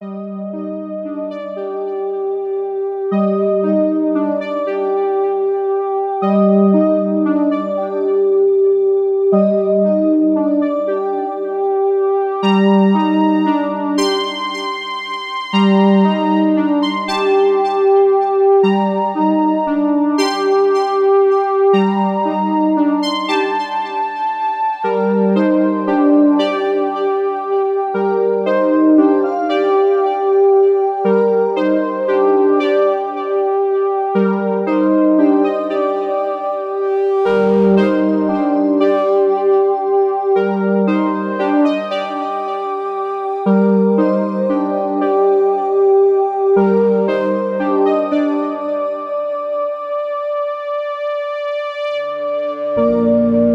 Música Música